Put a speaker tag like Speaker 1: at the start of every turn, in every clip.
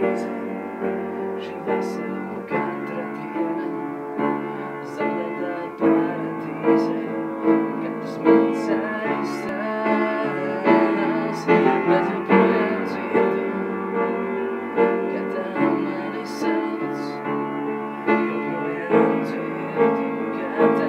Speaker 1: reizi, šī vesela katra diena, zaļā paradīze, katrs mans aizstāvās, bet joprojām dzirdu, ka tā mani sauc, joprojām dzirdu, ka tā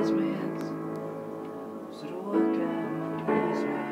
Speaker 1: raise my hands. So do my.